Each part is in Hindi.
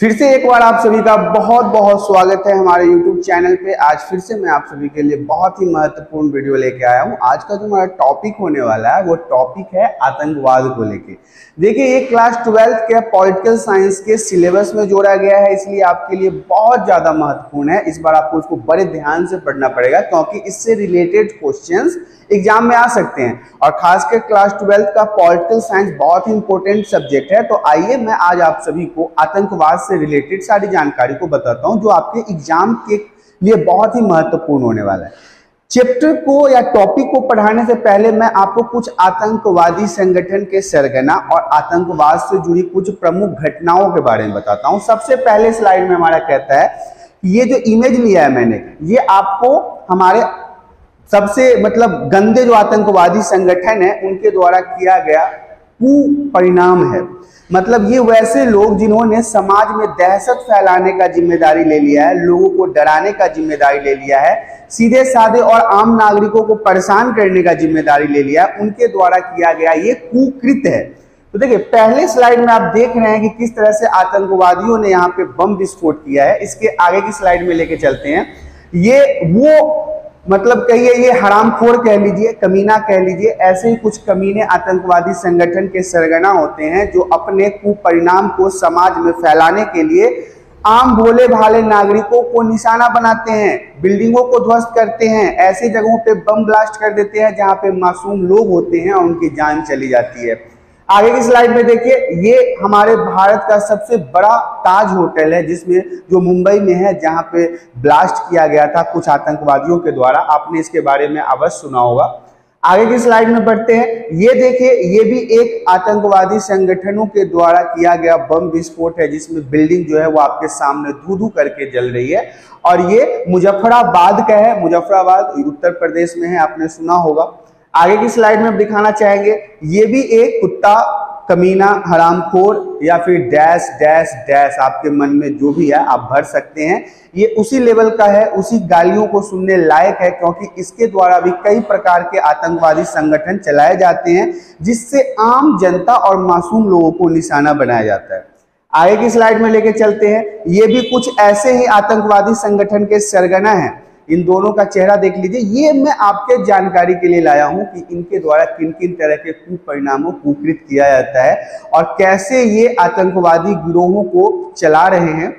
फिर से एक बार आप सभी का बहुत बहुत स्वागत है हमारे YouTube चैनल पे। आज फिर से मैं आप सभी के लिए बहुत ही महत्वपूर्ण वीडियो लेके आया हूँ। आज का जो हमारा टॉपिक होने वाला है, वो टॉपिक है आतंकवाद को लेके। देखिए, ये क्लास ट्वेल्थ के पॉलिटिकल साइंस के सिलेबस में जोड़ा गया है, इसलिए आपके लिए बहुत ज़्यादा महत्वपूर्ण है। इस बार आपको उसको बड़े ध्यान से पढ़ना पड़ेगा, क्योंकि इससे रिलेटेड क्वेश्चन एग्ज़ाम में आ सकते हैं। और खासकर क्लास ट्वेल्थ का पॉलिटिकल साइंस बहुत ही इंपॉर्टेंट सब्जेक्ट है तो आइए मैं आज आप सभी को आतंकवाद से रिलेटेड सारी जानकारी को बताता हूँ, जो आपके एग्ज़ाम के लिए बहुत ही महत्वपूर्ण होने वाला है। चैप्टर को या टॉपिक को पढ़ाने से पहले मैं आपको कुछ आतंकवादी संगठन के सरगना और आतंकवाद से जुड़ी कुछ प्रमुख घटनाओं के बारे में बताता हूँ। सबसे पहले स्लाइड में हमारा कहता है, ये जो इमेज लिया है मैंने, ये आपको हमारे सबसे मतलब गंदे जो आतंकवादी संगठन है, उनके द्वारा किया गया कुपरिणाम है। मतलब ये वैसे लोग जिन्होंने समाज में दहशत फैलाने का ज़िम्मेदारी ले लिया है, लोगों को डराने का ज़िम्मेदारी ले लिया है सीधे साधे और आम नागरिकों को परेशान करने का ज़िम्मेदारी ले लिया है, उनके द्वारा किया गया ये कुकृत है। तो देखिए, पहले स्लाइड में आप देख रहे हैं कि किस तरह से आतंकवादियों ने यहाँ पे बम विस्फोट किया है, इसके आगे की स्लाइड में लेके चलते हैं। ये, वो मतलब कहिए, ये हरामखोर कह लीजिए, कमीना कह लीजिए, ऐसे ही कुछ कमीने आतंकवादी संगठन के सरगना होते हैं जो अपने कुपरिणाम को समाज में फैलाने के लिए आम भोले भाले नागरिकों को निशाना बनाते हैं, बिल्डिंगों को ध्वस्त करते हैं, ऐसे जगहों पे बम ब्लास्ट कर देते हैं जहाँ पे मासूम लोग होते हैं और उनकी जान चली जाती है। आगे की स्लाइड में देखिए, ये हमारे भारत का सबसे बड़ा ताज होटल है, जिसमें जो मुंबई में है, जहाँ पे ब्लास्ट किया गया था कुछ आतंकवादियों के द्वारा। आपने इसके बारे में अवश्य सुना होगा। आगे की स्लाइड में बढ़ते हैं। ये देखिए, ये भी एक आतंकवादी संगठनों के द्वारा किया गया बम विस्फोट है, जिसमें बिल्डिंग जो है वो आपके सामने धू धू करके जल रही है। और ये मुजफ्फराबाद का है। मुजफ्फराबाद उत्तर प्रदेश में है, आपने सुना होगा। आगे की स्लाइड में दिखाना चाहेंगे, ये भी एक कुत्ता, कमीना, हरामखोर या फिर डैश डैश डैश आपके मन में जो भी है, आप भर सकते हैं। ये उसी लेवल का है, उसी गालियों को सुनने लायक है, क्योंकि इसके द्वारा भी कई प्रकार के आतंकवादी संगठन चलाए जाते हैं, जिससे आम जनता और मासूम लोगों को निशाना बनाया जाता है। आगे की स्लाइड में लेके चलते हैं। ये भी कुछ ऐसे ही आतंकवादी संगठन के सरगना हैं इन दोनों का चेहरा देख लीजिए। ये मैं आपके जानकारी के लिए लाया हूँ कि इनके द्वारा किन किन तरह के कुपरिणामों कुकृत किया जाता है और कैसे ये आतंकवादी गिरोहों को चला रहे हैं।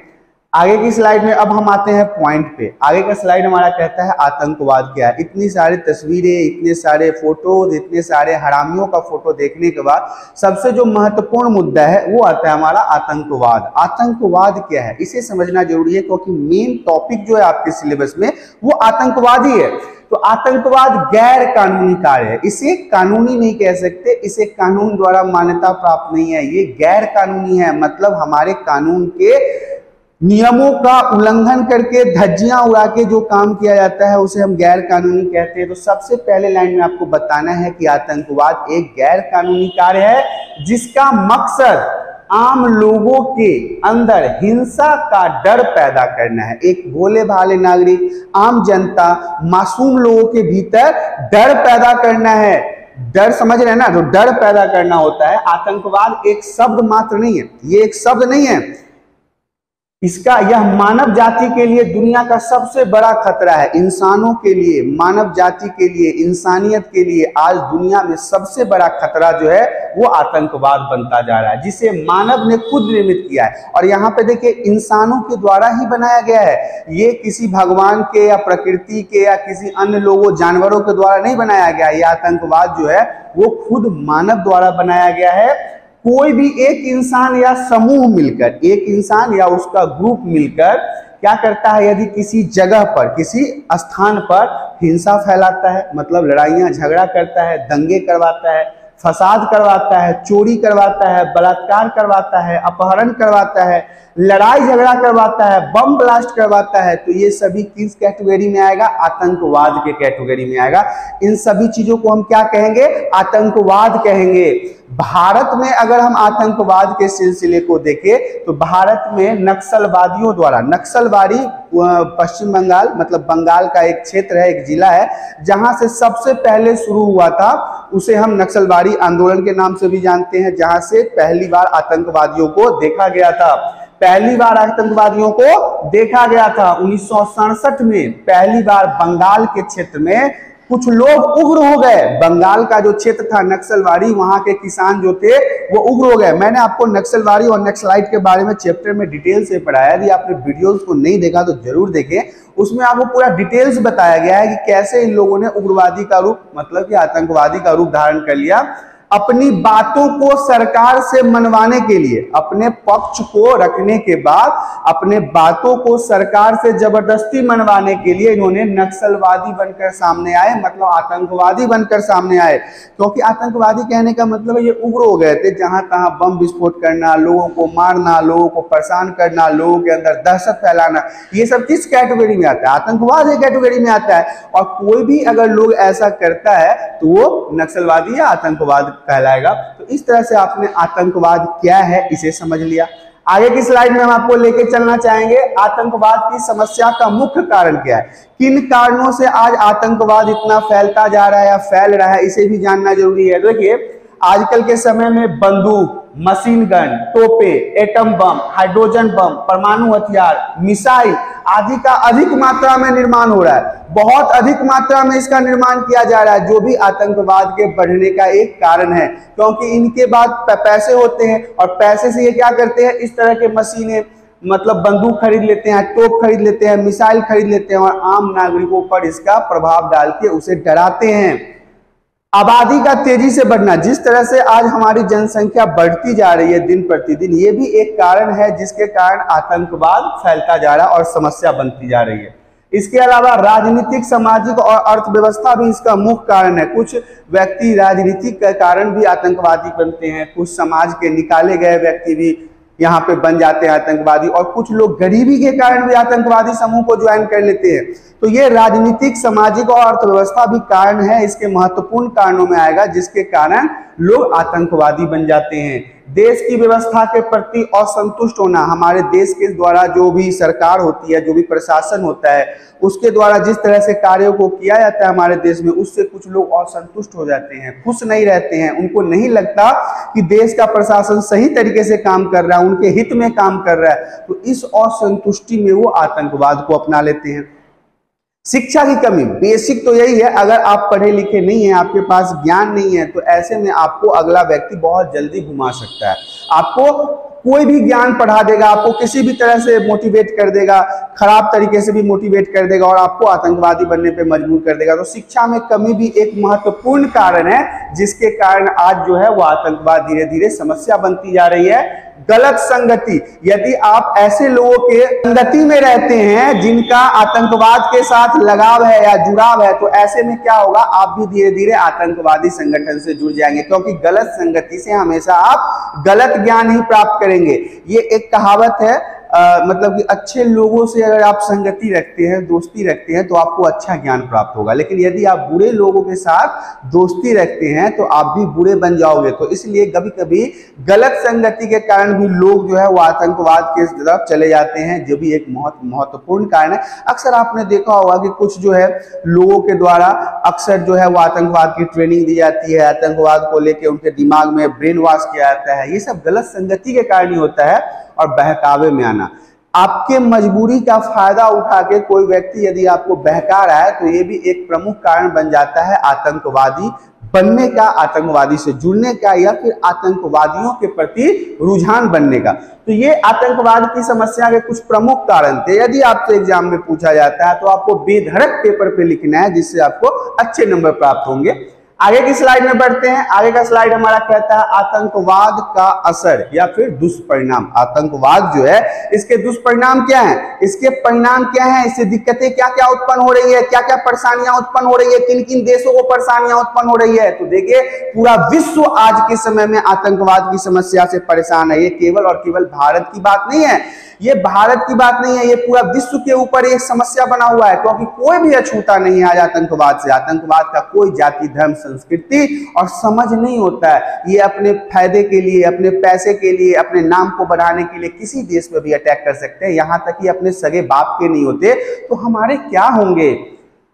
आगे की स्लाइड में अब हम आते हैं पॉइंट पे। आगे का स्लाइड हमारा कहता है आतंकवाद क्या है। इतनी सारी तस्वीरें, इतने सारे फ़ोटोज़ इतने सारे हरामियों का फ़ोटो देखने के बाद सबसे जो महत्वपूर्ण मुद्दा है, वो आता है हमारा आतंकवाद। आतंकवाद क्या है? इसे समझना ज़रूरी है क्योंकि मेन टॉपिक जो है आपके सिलेबस में, वो आतंकवाद ही है। तो आतंकवाद गैर कानूनी कार्य है। इसे कानूनी नहीं कह सकते, इसे कानून द्वारा मान्यता प्राप्त नहीं है। ये गैर कानूनी है। मतलब हमारे कानून के नियमों का उल्लंघन करके धज्जियाँ उड़ा के जो काम किया जाता है, उसे हम गैर कानूनी कहते हैं। तो सबसे पहले लाइन में आपको बताना है कि आतंकवाद एक गैर कानूनी कार्य है, जिसका मकसद आम लोगों के अंदर हिंसा का डर पैदा करना है। एक भोले भाले नागरिक, आम जनता, मासूम लोगों के भीतर डर पैदा करना है। डर समझ रहे हैं ना? जो डर पैदा करना होता है। आतंकवाद एक शब्द मात्र नहीं है। ये एक शब्द नहीं है। इसका यह मानव जाति के लिए दुनिया का सबसे बड़ा खतरा है। इंसानों के लिए, मानव जाति के लिए, इंसानियत के लिए आज दुनिया में सबसे बड़ा खतरा जो है, वो आतंकवाद बनता जा रहा है, जिसे मानव ने खुद निर्मित किया है। और यहाँ पे देखिए, इंसानों के द्वारा ही बनाया गया है। ये किसी भगवान के या प्रकृति के या किसी अन्य लोगों, जानवरों के द्वारा नहीं बनाया गया। ये आतंकवाद जो है, वो खुद मानव द्वारा बनाया गया है। कोई भी एक इंसान या समूह मिलकर, एक इंसान या उसका ग्रुप मिलकर क्या करता है? यदि किसी जगह पर, किसी स्थान पर हिंसा फैलाता है मतलब लड़ाइयाँ, झगड़ा करता है, दंगे करवाता है, फसाद करवाता है, चोरी करवाता है, बलात्कार करवाता है, अपहरण करवाता है लड़ाई झगड़ा करवाता है, बम ब्लास्ट करवाता है तो ये सभी किस कैटेगरी में आएगा? आतंकवाद के कैटेगरी में आएगा। इन सभी चीज़ों को हम क्या कहेंगे? आतंकवाद कहेंगे। भारत में अगर हम आतंकवाद के सिलसिले को देखें तो भारत में नक्सलवादियों द्वारा, नक्सलवादी पश्चिम बंगाल मतलब बंगाल का एक क्षेत्र है, एक जिला है, जहाँ से सबसे पहले शुरू हुआ था, उसे हम नक्सलवादी आंदोलन के नाम से भी जानते हैं, जहाँ से पहली बार आतंकवादियों को देखा गया था। पहली बार आतंकवादियों को देखा गया था। उन्नीस सौ सड़सठ में पहली बार बंगाल के क्षेत्र में कुछ लोग उग्र हो गए। बंगाल का जो क्षेत्र था नक्सलवाड़ी, वहाँ के किसान जो थे, वो उग्र हो गए। मैंने आपको नक्सलवाड़ी और नक्सलाइट के बारे में चैप्टर में डिटेल से पढ़ाया। यदि आपने वीडियोस को नहीं देखा तो ज़रूर देखें। उसमें आपको पूरा डिटेल्स बताया गया है कि कैसे इन लोगों ने उग्रवादी का रूप मतलब कि आतंकवादी का रूप धारण कर लिया। अपनी बातों को सरकार से मनवाने के लिए, अपने पक्ष को रखने के बाद, अपने बातों को सरकार से ज़बरदस्ती मनवाने के लिए इन्होंने नक्सलवादी बनकर सामने आए मतलब आतंकवादी बनकर सामने आए। क्योंकि आतंकवादी कहने का मतलब ये उग्र हो गए थे, जहाँ तहां बम विस्फोट करना, लोगों को मारना, लोगों को परेशान करना, लोगों के अंदर दहशत फैलाना, ये सब किस कैटेगरी में आता है? आतंकवाद कैटेगरी में आता है। और कोई भी अगर लोग ऐसा करता है तो वो नक्सलवादी या आतंकवाद कहलाएगा। तो इस तरह से आपने आतंकवाद क्या है, इसे समझ लिया। आगे की स्लाइड में हम आपको लेके चलना चाहेंगे। आतंकवाद की समस्या का मुख्य कारण क्या है? किन कारणों से आज आतंकवाद इतना फैलता जा रहा है या फैल रहा है, इसे भी जानना ज़रूरी है। देखिए, आजकल के समय में बंदूक मशीन गन, टोपे एटम बम हाइड्रोजन बम परमाणु हथियार मिसाइल आदि का अधिक मात्रा में निर्माण हो रहा है। बहुत अधिक मात्रा में इसका निर्माण किया जा रहा है, जो भी आतंकवाद के बढ़ने का एक कारण है, क्योंकि इनके बाद पैसे होते हैं और पैसे से ये क्या करते हैं? इस तरह के मशीनें मतलब बंदूक खरीद लेते हैं टोप खरीद लेते हैं मिसाइल खरीद लेते हैं और आम नागरिकों पर इसका प्रभाव डाल के उसे डराते हैं। आबादी का तेज़ी से बढ़ना, जिस तरह से आज हमारी जनसंख्या बढ़ती जा रही है दिन प्रतिदिन, ये भी एक कारण है जिसके कारण आतंकवाद फैलता जा रहा है और समस्या बनती जा रही है। इसके अलावा राजनीतिक, सामाजिक और अर्थव्यवस्था भी इसका मुख्य कारण है। कुछ व्यक्ति राजनीतिक के कारण भी आतंकवादी बनते हैं, कुछ समाज के निकाले गए व्यक्ति भी यहाँ पे बन जाते हैं आतंकवादी और कुछ लोग गरीबी के कारण भी आतंकवादी समूह को ज्वाइन कर लेते हैं। तो ये राजनीतिक, सामाजिक और अर्थव्यवस्था भी कारण है, इसके महत्वपूर्ण कारणों में आएगा, जिसके कारण लोग आतंकवादी बन जाते हैं। देश की व्यवस्था के प्रति असंतुष्ट होना, हमारे देश के द्वारा जो भी सरकार होती है, जो भी प्रशासन होता है, उसके द्वारा जिस तरह से कार्यों को किया जाता है हमारे देश में, उससे कुछ लोग असंतुष्ट हो जाते हैं, खुश नहीं रहते हैं। उनको नहीं लगता कि देश का प्रशासन सही तरीके से काम कर रहा है, उनके हित में काम कर रहा है। तो इस असंतुष्टि में वो आतंकवाद को अपना लेते हैं। शिक्षा की कमी। बेसिक तो यही है, अगर आप पढ़े लिखे नहीं है, आपके पास ज्ञान नहीं है तो ऐसे में आपको अगला व्यक्ति बहुत जल्दी घुमा सकता है। आपको कोई भी ज्ञान पढ़ा देगा, आपको किसी भी तरह से मोटिवेट कर देगा, खराब तरीके से भी मोटिवेट कर देगा और आपको आतंकवादी बनने पे मजबूर कर देगा। तो शिक्षा में कमी भी एक महत्वपूर्ण कारण है, जिसके कारण आज जो है वो आतंकवाद धीरे धीरे समस्या बनती जा रही है। गलत संगति, यदि आप ऐसे लोगों के संगति में रहते हैं जिनका आतंकवाद के साथ लगाव है या जुड़ाव है तो ऐसे में क्या होगा? आप भी धीरे धीरे आतंकवादी संगठन से जुड़ जाएँगे, क्योंकि गलत संगति से हमेशा आप गलत ज्ञान ही प्राप्त करेंगे। ये एक कहावत है आ, मतलब कि अच्छे लोगों से अगर आप संगति रखते हैं दोस्ती रखते हैं तो आपको अच्छा ज्ञान प्राप्त होगा। लेकिन यदि आप बुरे लोगों के साथ दोस्ती रखते हैं तो आप भी बुरे बन जाओगे। तो इसलिए कभी कभी गलत संगति के कारण भी लोग जो है वो आतंकवाद के तरफ़ चले जाते हैं। जो भी एक महत्वपूर्ण कारण है। अक्सर आपने देखा होगा कि कुछ जो है लोगों के द्वारा अक्सर जो है वो आतंकवाद की ट्रेनिंग दी जाती है। आतंकवाद को लेकर उनके दिमाग में ब्रेन वॉश किया जाता है। ये सब गलत संगति के कारण ही होता है। और बहकावे में आना। आपके मजबूरी का फ़ायदा उठा के कोई व्यक्ति यदि आपको बहका रहा है तो ये भी एक प्रमुख कारण बन जाता है आतंकवादी बनने का, आतंकवादी से जुड़ने का या फिर आतंकवादियों के प्रति रुझान बनने का। तो ये आतंकवाद की समस्या के कुछ प्रमुख कारण थे। यदि आपसे एग्ज़ाम में पूछा जाता है तो आपको बेधड़क पेपर पे लिखना है, जिससे आपको अच्छे नंबर प्राप्त होंगे। आगे की स्लाइड में बढ़ते हैं। आगे का स्लाइड हमारा कहता है, आतंकवाद का असर या फिर दुष्परिणाम। आतंकवाद जो है, इसके दुष्परिणाम क्या है? इसके परिणाम क्या है? इससे दिक्कतें क्या क्या उत्पन्न हो रही है? क्या क्या परेशानियाँ उत्पन्न हो रही है? किन किन देशों को परेशानियाँ उत्पन्न हो रही है? तो देखिए, पूरा विश्व आज के समय में आतंकवाद की समस्या से परेशान है। ये केवल और केवल भारत की बात नहीं है। ये भारत की बात नहीं है, ये पूरा विश्व के ऊपर एक समस्या बना हुआ है, क्योंकि कोई भी अछूता नहीं है आज आतंकवाद से। आतंकवाद का कोई जाति, धर्म संस्कृति और समझ नहीं होता है। ये अपने फ़ायदे के लिए, अपने पैसे के लिए, अपने नाम को बढ़ाने के लिए किसी देश में भी अटैक कर सकते हैं। यहाँ तक कि अपने सगे बाप के नहीं होते। तो हमारे क्या होंगे?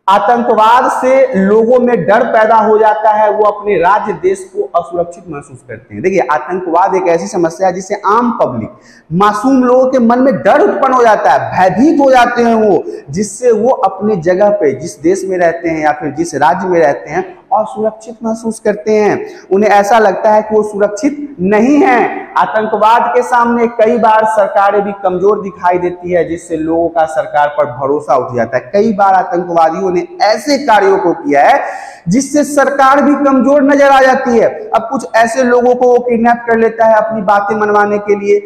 आतंकवाद से लोगों में डर पैदा हो जाता है। वो अपने राज्य, देश को असुरक्षित महसूस करते हैं। देखिए, आतंकवाद एक ऐसी समस्या है जिससे आम पब्लिक मासूम लोगों के मन में डर उत्पन्न हो जाता है, भयभीत हो जाते हैं वो, जिससे वो अपने जगह पे, जिस देश में रहते हैं या फिर जिस राज्य में रहते हैं असुरक्षित महसूस करते हैं। उन्हें ऐसा लगता है कि वो सुरक्षित नहीं है। आतंकवाद के सामने कई बार सरकारें भी कमज़ोर दिखाई देती है, जिससे लोगों का सरकार पर भरोसा उठ जाता है। कई बार आतंकवादियों ने ऐसे कार्यों को किया है, जिससे सरकार भी कमज़ोर नज़र आ जाती है। अब कुछ ऐसे लोगों को वो किडनैप कर लेता है अपनी बातें मनवाने के लिए।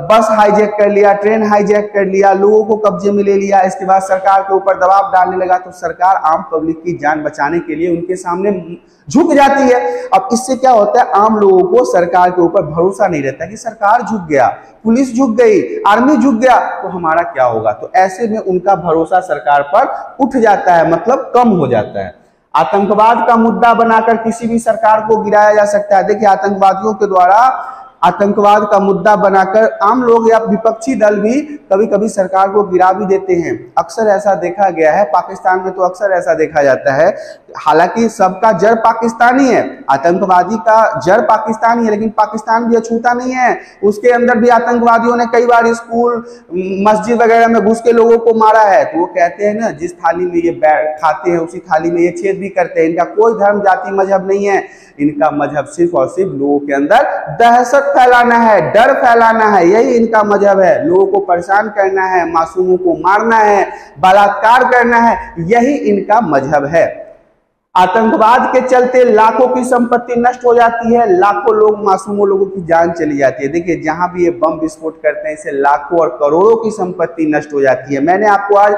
बस हाईजैक कर लिया ट्रेन हाईजैक कर लिया, लोगों को कब्जे में ले लिया, इसके बाद सरकार के ऊपर दबाव डालने लगा तो सरकार आम पब्लिक की जान बचाने के लिए उनके सामने झुक जाती है। अब इससे क्या होता है, आम लोगों को सरकार के ऊपर भरोसा नहीं रहता कि सरकार झुक गया, पुलिस झुक गई, आर्मी झुक गया तो हमारा क्या होगा? तो ऐसे में उनका भरोसा सरकार पर उठ जाता है मतलब कम हो जाता है। आतंकवाद का मुद्दा बनाकर किसी भी सरकार को गिराया जा सकता है। देखिए, आतंकवादियों के द्वारा आतंकवाद का मुद्दा बनाकर आम लोग या विपक्षी दल भी कभी कभी सरकार को गिरा भी देते हैं। अक्सर ऐसा देखा गया है, पाकिस्तान में तो अक्सर ऐसा देखा जाता है। हालाँकि सबका जड़ पाकिस्तानी है, आतंकवादी का जड़ पाकिस्तानी है, लेकिन पाकिस्तान भी अछूता नहीं है। उसके अंदर भी आतंकवादियों ने कई बार स्कूल, मस्जिद वगैरह में घुस के लोगों को मारा है। तो वो कहते हैं ना, जिस थाली में ये खाते हैं, उसी थाली में ये छेद भी करते हैं। इनका कोई धर्म, जाति, मज़हब नहीं है। इनका मज़हब सिर्फ़ और सिर्फ़ लोगों के अंदर दहशत फैलाना है, डर फैलाना है। यही इनका मज़हब है। लोगों को परेशान करना है, मासूमों को मारना है, बलात्कार करना है। यही इनका मज़हब है। आतंकवाद के चलते लाखों की संपत्ति नष्ट हो जाती है, लाखों लोग, मासूमों लोगों की जान चली जाती है। देखिए, जहाँ भी ये बम विस्फोट करते हैं, इसे लाखों और करोड़ों की संपत्ति नष्ट हो जाती है। मैंने आपको आज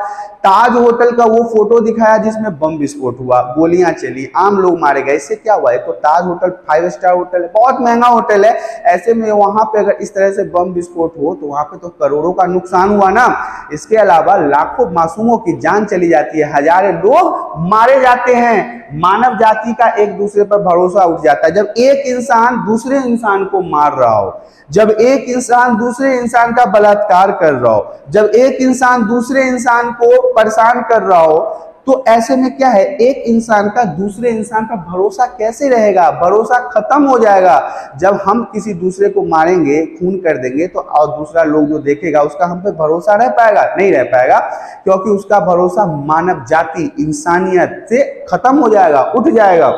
ताज होटल का वो फ़ोटो दिखाया जिसमें बम विस्फोट हुआ। गोलियाँ चली, आम लोग मारे गए। इससे क्या हुआ? है तो Taj hotel five star hotel है, बहुत महँगा होटल है। ऐसे में वहाँ पे अगर इस तरह से बम विस्फोट हो तो वहाँ पे तो करोड़ों का नुकसान हुआ ना। इसके अलावा लाखों मासूमों की जान चली जाती है। हजारे लोग मारे जाते हैं। मानव जाति का एक दूसरे पर भरोसा उठ जाता है। जब एक इंसान दूसरे इंसान को मार रहा हो, जब एक इंसान दूसरे इंसान का बलात्कार कर रहा हो, जब एक इंसान दूसरे इंसान को परेशान कर रहा हो तो ऐसे में क्या है, एक इंसान का दूसरे इंसान का भरोसा कैसे रहेगा? भरोसा खत्म हो जाएगा। जब हम किसी दूसरे को मारेंगे, खून कर देंगे तो और दूसरा लोग जो देखेगा, उसका हम पे भरोसा रह पाएगा? नहीं रह पाएगा, क्योंकि उसका भरोसा मानव जाति, इंसानियत से खत्म हो जाएगा, उठ जाएगा।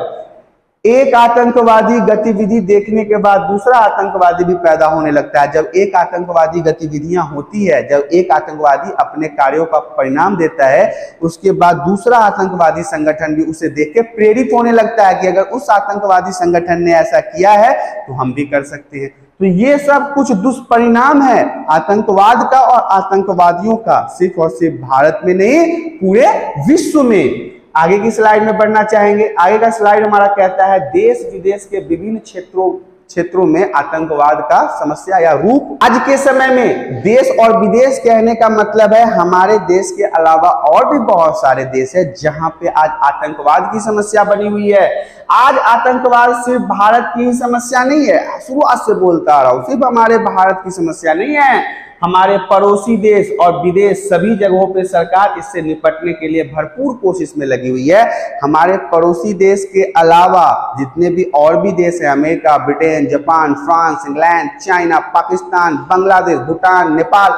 एक आतंकवादी गतिविधि देखने के बाद दूसरा आतंकवादी भी पैदा होने लगता है। जब एक आतंकवादी गतिविधियाँ होती है, जब एक आतंकवादी अपने कार्यों का परिणाम देता है, उसके बाद दूसरा आतंकवादी संगठन भी उसे देख के प्रेरित होने लगता है कि अगर उस आतंकवादी संगठन ने ऐसा किया है तो हम भी कर सकते हैं। तो ये सब कुछ दुष्परिणाम है। आतंकवाद का और आतंकवादियों का सिर्फ़ और सिर्फ़ भारत में नहीं, पूरे विश्व में। आगे की स्लाइड में बढ़ना चाहेंगे। आगे का स्लाइड हमारा कहता है, देश विदेश के विभिन्न क्षेत्रों क्षेत्रों में आतंकवाद का समस्या या रूप। आज के समय में देश और विदेश कहने का मतलब है, हमारे देश के अलावा और भी बहुत सारे देश है जहाँ पे आज आतंकवाद की समस्या बनी हुई है। आज आतंकवाद सिर्फ़ भारत की ही समस्या नहीं है शुरुआत से बोलता आ रहा हूँ, सिर्फ़ हमारे भारत की समस्या नहीं है। हमारे पड़ोसी देश और विदेश सभी जगहों पे सरकार इससे निपटने के लिए भरपूर कोशिश में लगी हुई है। हमारे पड़ोसी देश के अलावा जितने भी और भी देश हैं, America, Britain, Japan, France, England, China, Pakistan, Bangladesh, Bhutan, Nepal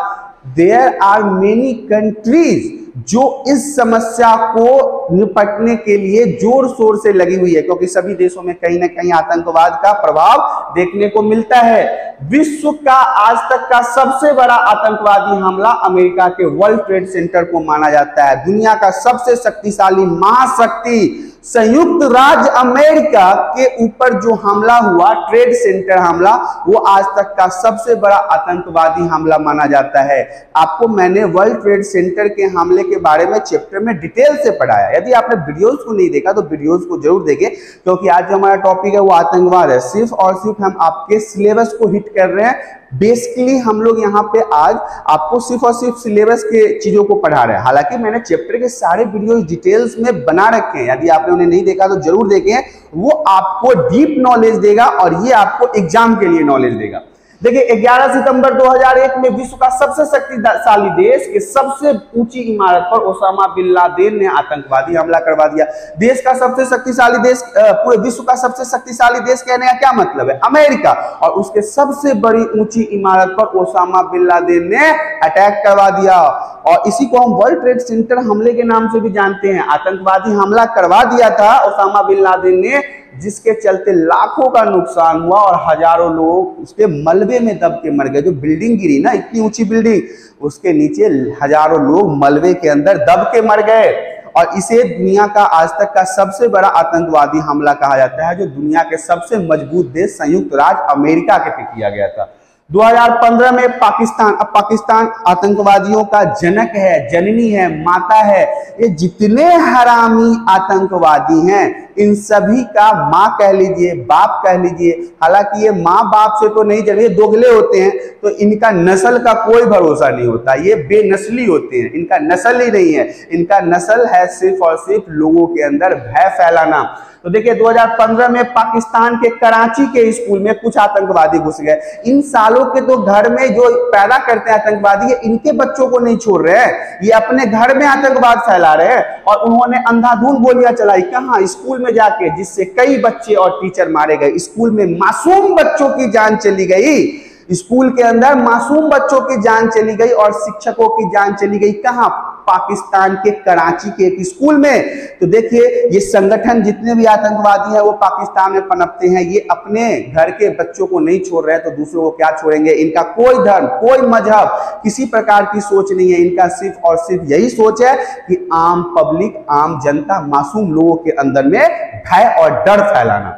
there are many countries जो इस समस्या को निपटने के लिए ज़ोर शोर से लगी हुई है, क्योंकि सभी देशों में कहीं ना कहीं आतंकवाद का प्रभाव देखने को मिलता है। विश्व का आज तक का सबसे बड़ा आतंकवादी हमला अमेरिका के वर्ल्ड ट्रेड सेंटर को माना जाता है। दुनिया का सबसे शक्तिशाली महाशक्ति संयुक्त राज्य अमेरिका के ऊपर जो हमला हुआ, ट्रेड सेंटर हमला, वो आज तक का सबसे बड़ा आतंकवादी हमला माना जाता है। आपको मैंने वर्ल्ड ट्रेड सेंटर के हमले के बारे में चैप्टर में डिटेल से पढ़ाया। यदि आपने वीडियोस को नहीं देखा तो वीडियोस को ज़रूर देखें, क्योंकि आज जो हमारा टॉपिक है, वो आतंकवाद है। सिर्फ़ और सिर्फ़ हम आपके सिलेबस को हिट कर रहे हैं बेसिकली हम लोग यहाँ पे आज आपको सिर्फ़ और सिर्फ़ सिलेबस के चीज़ों को पढ़ा रहे हैं। हालाँकि मैंने चैप्टर के सारे वीडियो डिटेल्स में बना रखे हैं। यदि आपने उन्हें नहीं देखा तो ज़रूर देखें। वो आपको डीप नॉलेज देगा और ये आपको एग्ज़ाम के लिए नॉलेज देगा। देखिए 11 सितंबर 2001 में विश्व का सबसे शक्तिशाली देश के सबसे ऊँची इमारत पर ओसामा बिन लादेन ने आतंकवादी हमला करवा दिया। देश का सबसे शक्तिशाली देश पूरे विश्व का सबसे शक्तिशाली देश कहने का क्या मतलब है? अमेरिका। और उसके सबसे बड़ी ऊँची इमारत पर ओसामा बिन लादेन ने अटैक करवा दिया। और इसी को हम वर्ल्ड ट्रेड सेंटर हमले के नाम से भी जानते हैं। आतंकवादी हमला करवा दिया था, ओसामा बिन लादेन ने जिसके चलते लाखों का नुकसान हुआ और हज़ारों लोग उसके मलबे में दब के मर गए। जो बिल्डिंग गिरी ना, इतनी ऊँची बिल्डिंग, उसके नीचे हज़ारों लोग मलबे के अंदर दब के मर गए। और इसे दुनिया का आज तक का सबसे बड़ा आतंकवादी हमला कहा जाता है, जो दुनिया के सबसे मज़बूत देश संयुक्त राज्य अमेरिका के पे किया गया था। 2015 में पाकिस्तान, अब पाकिस्तान आतंकवादियों का जनक है, जननी है, माता है। ये जितने हरामी आतंकवादी हैं, इन सभी का माँ कह लीजिए, बाप कह लीजिए। हालाँकि ये माँ बाप से तो नहीं ये दोगले होते हैं तो इनका नस्ल का कोई भरोसा नहीं होता। ये बेनस्ली होते हैं। इनका नस्ल ही नहीं है। इनका नस्ल है सिर्फ़ और सिर्फ़ लोगों के अंदर भय फैलाना। तो देखिए 2015 में पाकिस्तान के कराची के स्कूल में कुछ आतंकवादी घुस गए। इन सालों के तो घर में जो पैदा करते हैं आतंकवादी इनके बच्चों को नहीं छोड़ रहे ये अपने घर में आतंकवाद फैला रहे हैं और उन्होंने अंधाधुन गोलियाँ चलाई। कहा? स्कूल में जाके, जिससे कई बच्चे और टीचर मारे गए। स्कूल में मासूम बच्चों की जान चली गई। स्कूल के अंदर मासूम बच्चों की जान चली गई और शिक्षकों की जान चली गई। कहा? पाकिस्तान के कराची के एक स्कूल में। तो देखिए, ये संगठन जितने भी आतंकवादी हैं, वो पाकिस्तान में पनपते हैं। ये अपने घर के बच्चों को नहीं छोड़ रहे तो दूसरों को क्या छोड़ेंगे? इनका कोई धर्म, कोई मज़हब, किसी प्रकार की सोच नहीं है। इनका सिर्फ़ और सिर्फ़ यही सोच है कि आम पब्लिक, आम जनता, मासूम लोगों के अंदर में भय और डर फैलाना।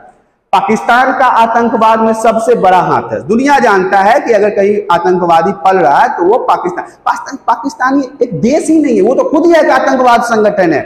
पाकिस्तान का आतंकवाद में सबसे बड़ा हाथ है। दुनिया जानता है कि अगर कहीं आतंकवादी पल रहा है तो वो पाकिस्तान पाकिस्तान, पाकिस्तानी एक देश ही नहीं है, वो तो खुद ही एक आतंकवाद संगठन है।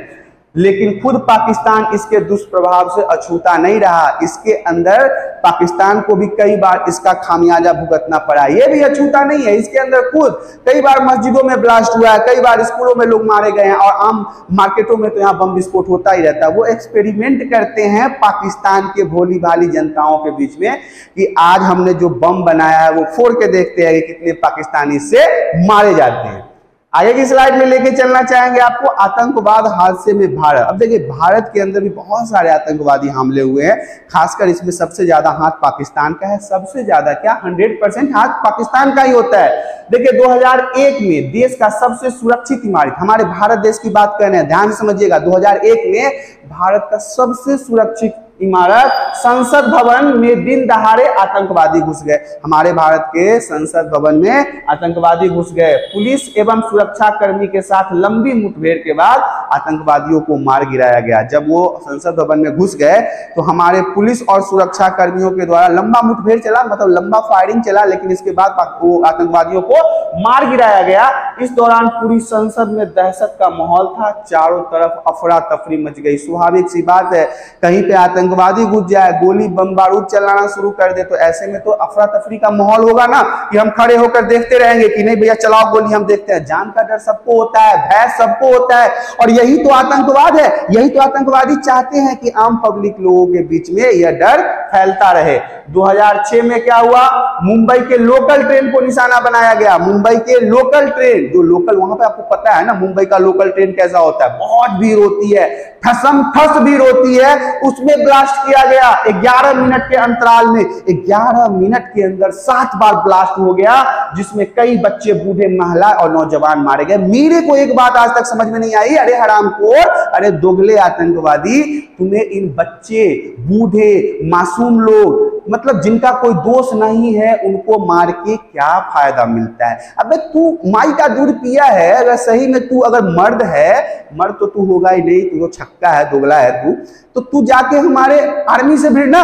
लेकिन खुद पाकिस्तान इसके दुष्प्रभाव से अछूता नहीं रहा। इसके अंदर पाकिस्तान को भी कई बार इसका खामियाजा भुगतना पड़ा। ये भी अछूता नहीं है। इसके अंदर खुद कई बार मस्जिदों में ब्लास्ट हुआ है, कई बार स्कूलों में लोग मारे गए हैं और आम मार्केटों में तो यहाँ बम विस्फोट होता ही रहता है। वो एक्सपेरिमेंट करते हैं पाकिस्तान के भोली भाली जनताओं के बीच में कि आज हमने जो बम बनाया है, वो फोड़ के देखते हैं कि कितने पाकिस्तानी से मारे जाते हैं। आगे की स्लाइड में लेके चलना चाहेंगे आपको आतंकवाद हादसे में भारत। अब देखिए, भारत के अंदर भी बहुत सारे आतंकवादी हमले हुए हैं, खासकर इसमें सबसे ज़्यादा हाथ पाकिस्तान का है। सबसे ज़्यादा क्या? 100 परसेंट हाथ पाकिस्तान का ही होता है। देखिए 2001 में देश का सबसे सुरक्षित इमारत, हमारे भारत देश की बात कर रहे हैं, ध्यान समझिएगा 2001 में भारत का सबसे सुरक्षित इमारत, संसद भवन में दिन दहाड़े आतंकवादी घुस गए। हमारे भारत के संसद भवन में आतंकवादी घुस गए। पुलिस एवं सुरक्षा कर्मी के साथ लंबी मुठभेड़ के बाद आतंकवादियों को मार गिराया गया। जब वो संसद भवन में घुस गए तो हमारे पुलिस और सुरक्षा कर्मियों के द्वारा लंबा मुठभेड़ चला मतलब लंबा फायरिंग चला, लेकिन इसके बाद वो आतंकवादियों को मार गिराया गया। इस दौरान पूरी संसद में दहशत का माहौल था। चारों तरफ़ अफरा तफरी मच गई। स्वाभाविक सी बात है, कहीं पे आतंक आतंकवादी घुस जाए, गोली बम बारूद चलाना शुरू कर दे तो ऐसे में तो अफरा तफरी का माहौल होगा ना कि हम खड़े होकर देखते रहेंगे कि नहीं भैया, चलाओ गोली, हम देखते हैं। जान का डर सबको होता है, भय सबको होता है, और यही तो आतंकवाद है। यही तो आतंकवादी चाहते हैं कि आम पब्लिक लोगों के बीच में यह डर फैलता रहे। 2006 में क्या हुआ? मुंबई के लोकल ट्रेन को निशाना बनाया गया। मुंबई के लोकल ट्रेन जो लोकल वहाँ पे आपको पता है ना, मुंबई का लोकल ट्रेन कैसा होता है? बहुत भीड़ होती है। ठसम ठस भीड़ होती है। उसमें ब्लास्ट किया गया। 11 मिनट के अंतराल में 11 मिनट के अंदर सात बार ब्लास्ट हो गया, जिसमें कई बच्चे, बूढ़े महिला और नौजवान मारे गए। मेरे को एक बात आज तक समझ में नहीं आई। अरे हराम को अरे दोगले आतंकवादी, तुम्हें इन बच्चे, बूढ़े, मासूम लोग। मतलब जिनका कोई दोष नहीं है, उनको मार के क्या फ़ायदा मिलता है? अबे तू माई का दूध पिया है, अगर सही में तू अगर मर्द है, मर्द तो तू होगा ही नहीं, तू तो छक्का है, दोगला है तू तो तू जाके हमारे आर्मी से भिड़ ना।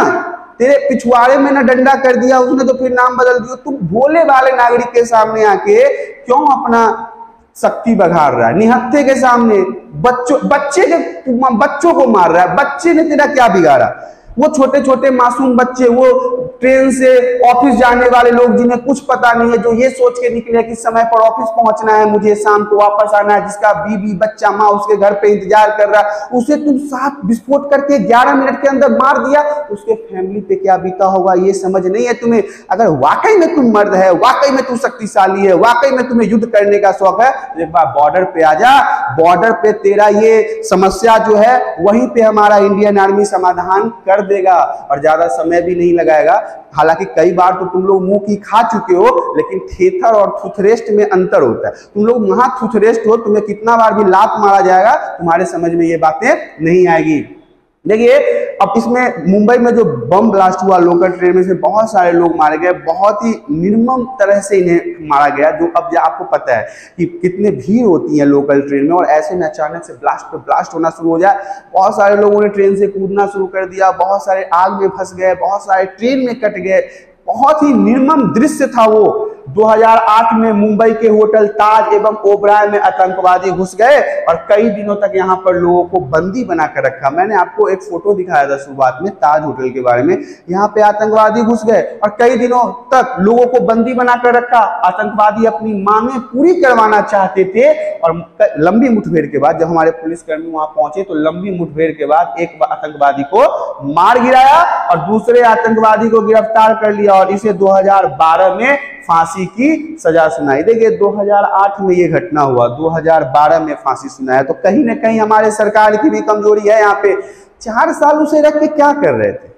तेरे पिछवाड़े में ना डंडा कर दिया, उसने तो फिर नाम बदल दिया। तू भोले वाले नागरिक के सामने आके क्यों अपना शक्ति बघाड़ रहा है? निहत्थे के सामने, बच्चों, बच्चे के बच्चों को मार रहा है, बच्चे ने तेरा क्या बिगाड़ा? वो छोटे छोटे मासूम बच्चे, वो ट्रेन से ऑफ़िस जाने वाले लोग जिन्हें कुछ पता नहीं है, जो ये सोच के निकले कि समय पर ऑफ़िस पहुँचना है, मुझे शाम को वापस आना है, जिसका बीबी बच्चा, माँ उसके घर पे इंतज़ार कर रहा है, उसे तुम सात विस्फोट करके 11 मिनट के अंदर मार दिया, उसके फैमिली पे क्या बीता होगा, ये समझ नहीं है तुम्हें। अगर वाकई में तुम मर्द है, वाकई में तुम शक्तिशाली है, वाकई में तुम्हें युद्ध करने का शौक है एक बार बॉर्डर पे आ जा बॉर्डर पे तेरा ये समस्या जो है, वहीं पे हमारा इंडियन आर्मी समाधान कर देगा और ज़्यादा समय भी नहीं लगाएगा। हालाँकि कई बार तो तुम लोग मुँह की खा चुके हो, लेकिन थेथर और थुथरेस्ट में अंतर होता है। तुम लोग महा थुथरेस्ट हो, तुम्हें कितना बार भी लात मारा जाएगा, तुम्हारे समझ में ये बातें नहीं आएगी। देखिए, अब इसमें मुंबई में जो बम ब्लास्ट हुआ, लोकल ट्रेन में से बहुत सारे लोग मारे गए, बहुत ही निर्मम तरह से इन्हें मारा गया, जो अब आपको पता है कि कितने भीड़ होती है लोकल ट्रेन में, और ऐसे में अचानक से ब्लास्ट पे ब्लास्ट होना शुरू हो जाए, बहुत सारे लोगों ने ट्रेन से कूदना शुरू कर दिया, बहुत सारे आग में फंस गए, बहुत सारे ट्रेन में कट गए बहुत ही निर्मम दृश्य था वो। 2008 में मुंबई के होटल ताज एवं ओबराय में आतंकवादी घुस गए और कई दिनों तक यहाँ पर लोगों को बंदी बना कर रखा। मैंने आपको एक फ़ोटो दिखाया था शुरुआत में, ताज होटल के बारे में। यहाँ पे आतंकवादी घुस गए और कई दिनों तक लोगों को बंदी बना कर रखा। आतंकवादी अपनी मांगे पूरी करवाना चाहते थे और लंबी मुठभेड़ के बाद जब हमारे पुलिसकर्मी वहाँ पहुँचे तो लंबी मुठभेड़ के बाद एक आतंकवादी को मार गिराया और दूसरे आतंकवादी को गिरफ़्तार कर लिया और इसे 2012 में फांसी की सजा सुनाई। देखिए 2008 में ये घटना हुआ। 2012 में फांसी सुनाया। तो कहीं ना कहीं हमारे सरकार की भी कमज़ोरी है यहाँ पे। चार साल उसे रख के क्या कर रहे थे?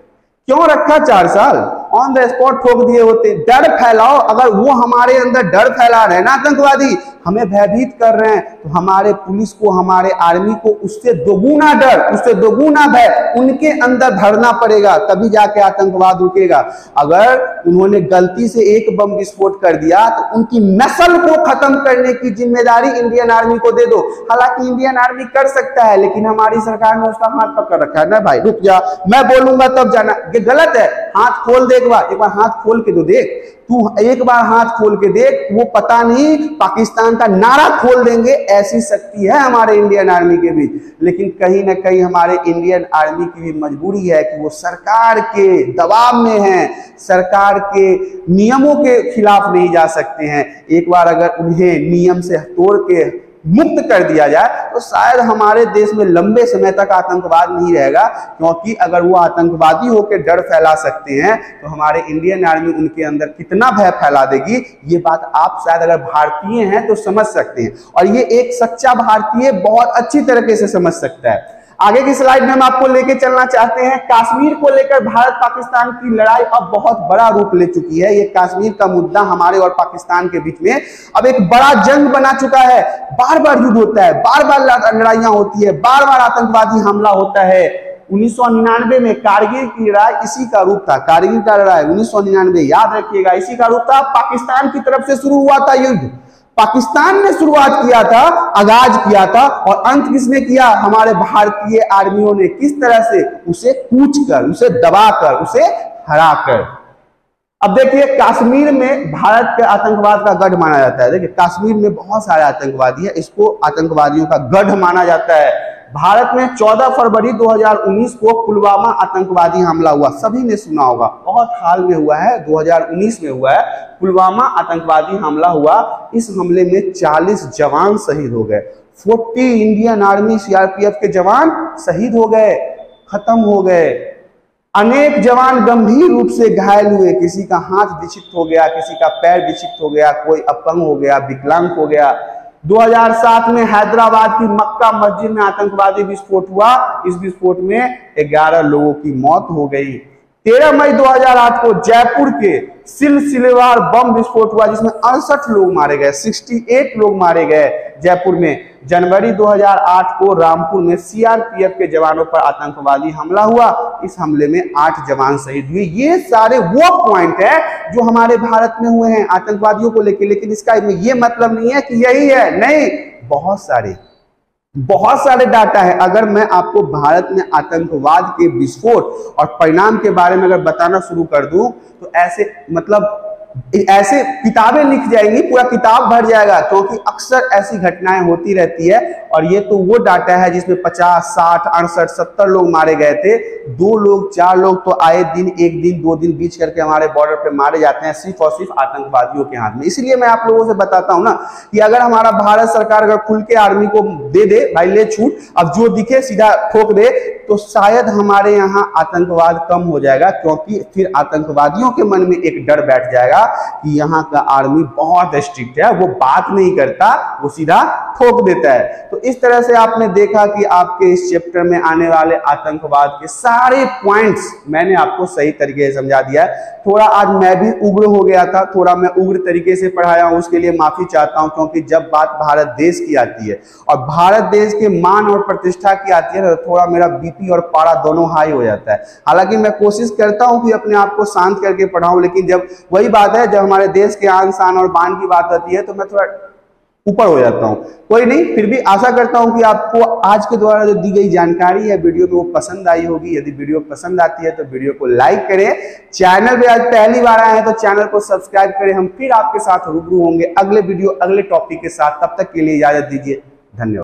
क्यों रखा चार साल? ऑन द स्पॉट ठोक दिए होते, डर फैलाओ, अगर वो हमारे अंदर डर फैला रहे ना आतंकवादी, हमें भयभीत कर रहे हैं तो हमारे पुलिस को, हमारे आर्मी को उससे दोगुना डर, उससे दोगुना भय, उनके अंदर भरना पड़ेगा, तभी जाके आतंकवाद रुकेगा। अगर उन्होंने गलती से एक बम विस्फोट कर दिया तो उनकी नस्ल को खत्म करने की ज़िम्मेदारी इंडियन आर्मी को दे दो। हालाँकि इंडियन आर्मी कर सकता है, लेकिन हमारी सरकार ने उसका हाथ पकड़ रखा है। ना भाई, रुक जा, मैं बोलूँगा तब जाना, ये गलत है, हाथ खोल दे एक बार एक बार हाथ खोल के तो देख। तू एक बार हाथ खोल के देख, वो पता नहीं पाकिस्तान का नारा खोल देंगे, ऐसी शक्ति है हमारे इंडियन आर्मी के बीच। लेकिन कहीं ना कहीं हमारे इंडियन आर्मी की भी मजबूरी है कि वो सरकार के दबाव में है, सरकार के नियमों के खिलाफ नहीं जा सकते हैं। एक बार अगर उन्हें नियम से तोड़ के मुक्त कर दिया जाए तो शायद हमारे देश में लंबे समय तक आतंकवाद नहीं रहेगा, क्योंकि अगर वो आतंकवादी होकर डर फैला सकते हैं तो हमारे इंडियन आर्मी उनके अंदर कितना भय फैला देगी? ये बात आप शायद अगर भारतीय हैं तो समझ सकते हैं। और ये एक सच्चा भारतीय बहुत अच्छी तरीके से समझ सकता है। आगे की स्लाइड में हम आपको लेके चलना चाहते हैं। कश्मीर को लेकर भारत पाकिस्तान की लड़ाई अब बहुत बड़ा रूप ले चुकी है। ये कश्मीर का मुद्दा हमारे और पाकिस्तान के बीच में अब एक बड़ा जंग बना चुका है। बार बार युद्ध होता है बार बार लड़ाइयाँ होती है बार बार आतंकवादी हमला होता है। 1999 में कारगिल की लड़ाई इसी का रूप था। कारगिल का लड़ाई 1999 याद रखिएगा, इसी का रूप था। पाकिस्तान की तरफ़ से शुरू हुआ था युद्ध। पाकिस्तान ने शुरुआत किया था, आगाज़ किया था, और अंत किसने किया? हमारे भारतीय आर्मियों ने किस तरह से उसे कूच कर उसे दबा कर उसे हरा कर अब देखिए, कश्मीर में भारत के आतंकवाद का गढ़ माना जाता है। देखिए, कश्मीर में बहुत सारे आतंकवादी है, इसको आतंकवादियों का गढ़ माना जाता है। भारत में 14 फरवरी 2019 को पुलवामा आतंकवादी हमला हुआ। सभी ने सुना होगा। बहुत हाल में हुआ है 2019 में हुआ है। पुलवामा आतंकवादी हमला हुआ। इस हमले में 40 जवान शहीद हो गए। 40 इंडियन आर्मी सीआरपीएफ के जवान शहीद हो गए, खत्म हो गए। अनेक जवान गंभीर रूप से घायल हुए। किसी का हाथ विक्षिप्त हो गया, किसी का पैर विक्षिप्त हो गया, कोई अपंग हो गया, विकलांग हो गया। 2007 में हैदराबाद की मक्का मस्जिद में आतंकवादी विस्फोट हुआ। इस विस्फोट में 11 लोगों की मौत हो गई। 13 मई 2008 को जयपुर के सिलसिलेवार बम विस्फोट हुआ, जिसमें अड़सठ लोग मारे गए 68 लोग मारे गए जयपुर में। जनवरी 2008 को रामपुर में सीआरपीएफ के जवानों पर आतंकवादी हमला हुआ। इस हमले में आठ जवान शहीद हुए। ये सारे वो पॉइंट है जो हमारे भारत में हुए हैं आतंकवादियों को लेकर लेकिन इसका ये मतलब नहीं है कि यही है। नहीं, बहुत सारे बहुत सारे डाटा है। अगर मैं आपको भारत में आतंकवाद के विस्फोट और परिणाम के बारे में अगर बताना शुरू कर दूँ तो ऐसे मतलब ऐसे किताबें लिख जाएँगी, पूरा किताब भर जाएगा, क्योंकि अक्सर ऐसी घटनाएँ होती रहती है। और ये तो वो डाटा है जिसमें पचास, साठ, अड़सठ, सत्तर लोग मारे गए थे। दो लोग, चार लोग तो आए दिन, एक दिन, दो दिन बीच करके हमारे बॉर्डर पे मारे जाते हैं, सिर्फ़ और सिर्फ़ आतंकवादियों के हाथ में। इसलिए मैं आप लोगों से बताता हूँ ना, कि अगर हमारा भारत सरकार अगर खुल के आर्मी को दे दे, भाई ले छूट, अब जो दिखे सीधा ठोक दे तो शायद हमारे यहाँ आतंकवाद कम हो जाएगा, क्योंकि फिर आतंकवादियों के मन में एक डर बैठ जाएगा। कि यहाँ का आर्मी बहुत स्ट्रिक्ट है, वो बात नहीं करता, वो सीधा ठोक देता है। तो इस तरह से आपने देखा कि आपके इस चैप्टर में आने वाले आतंकवाद के सारे पॉइंट्स मैंने आपको सही तरीके से समझा दिया है। थोड़ा आज मैं भी उग्र हो गया था, थोड़ा मैं उग्र तरीके से पढ़ाया हूँ, उसके लिए माफ़ी चाहता हूँ, क्योंकि जब बात भारत देश की आती है और भारत देश के मान और प्रतिष्ठा की आती है तो थोड़ा मेरा बीपी और पारा दोनों हाई हो जाता है। हालाँकि मैं कोशिश करता हूँ कि अपने आप को शांत करके पढ़ाऊं, लेकिन जब वही बात है, जब हमारे देश के आन शान और बान की बात आती है तो मैं थोड़ा ऊपर हो जाता हूँ। कोई नहीं, फिर भी आशा करता हूँ कि आपको आज के द्वारा जो दी गई जानकारी है, वीडियो में वो पसंद आई होगी। यदि वीडियो पसंद आती है तो वीडियो को लाइक करें। चैनल पे आज पहली बार आए हैं तो चैनल को सब्सक्राइब करें। हम फिर आपके साथ रूबरू होंगे। अगले वीडियो, अगले टॉपिक के साथ। तब तक के लिए इजाज़त दीजिए। धन्यवाद।